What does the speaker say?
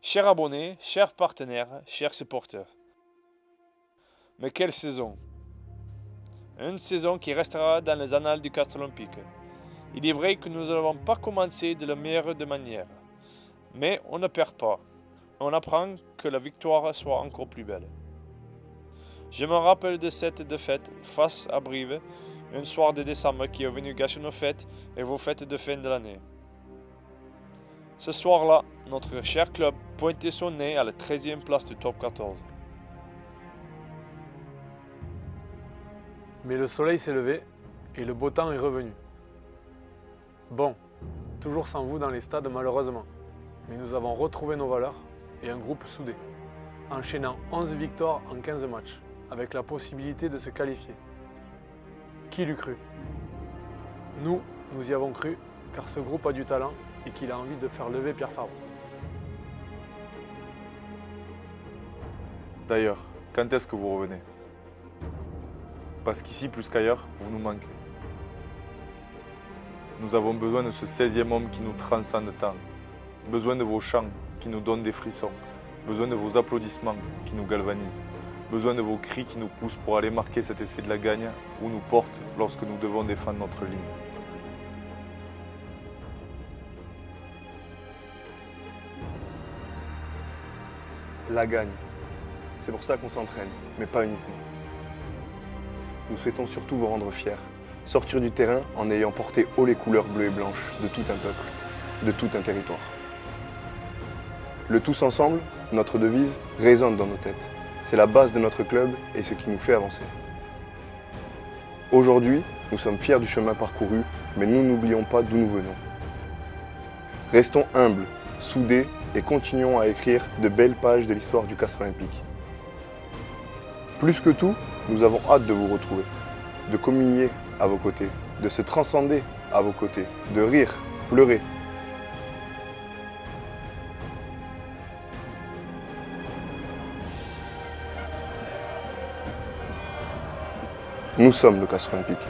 Chers abonnés, chers partenaires, chers supporters. Mais quelle saison Une saison qui restera dans les annales du Castre Olympique. Il est vrai que nous n'avons pas commencé de la meilleure des manières. Mais on ne perd pas. On apprend que la victoire soit encore plus belle. Je me rappelle de cette défaite face à Brive, un soir de décembre qui est venu gâcher nos fêtes et vos fêtes de fin de l'année. Ce soir-là, notre cher club pointait son nez à la 13e place du top 14. Mais le soleil s'est levé et le beau temps est revenu. Bon, toujours sans vous dans les stades malheureusement, mais nous avons retrouvé nos valeurs et un groupe soudé, enchaînant 11 victoires en 15 matchs, avec la possibilité de se qualifier. Qui l'eût cru? Nous, nous y avons cru, car ce groupe a du talent et qu'il a envie de faire lever Pierre Fabre. D'ailleurs, quand est-ce que vous revenez? Parce qu'ici, plus qu'ailleurs, vous nous manquez. Nous avons besoin de ce 16e homme qui nous transcende tant. Besoin de vos chants qui nous donnent des frissons. Besoin de vos applaudissements qui nous galvanisent. Besoin de vos cris qui nous poussent pour aller marquer cet essai de la gagne ou nous portent lorsque nous devons défendre notre ligne. La gagne. C'est pour ça qu'on s'entraîne, mais pas uniquement. Nous souhaitons surtout vous rendre fiers. Sortir du terrain en ayant porté haut les couleurs bleues et blanches de tout un peuple, de tout un territoire. Le tous ensemble, notre devise, résonne dans nos têtes. C'est la base de notre club et ce qui nous fait avancer. Aujourd'hui, nous sommes fiers du chemin parcouru, mais nous n'oublions pas d'où nous venons. Restons humbles, soudés et continuons à écrire de belles pages de l'histoire du Castre Olympique. Plus que tout, nous avons hâte de vous retrouver, de communier à vos côtés, de se transcender à vos côtés, de rire, pleurer. Nous sommes le Castre Olympique.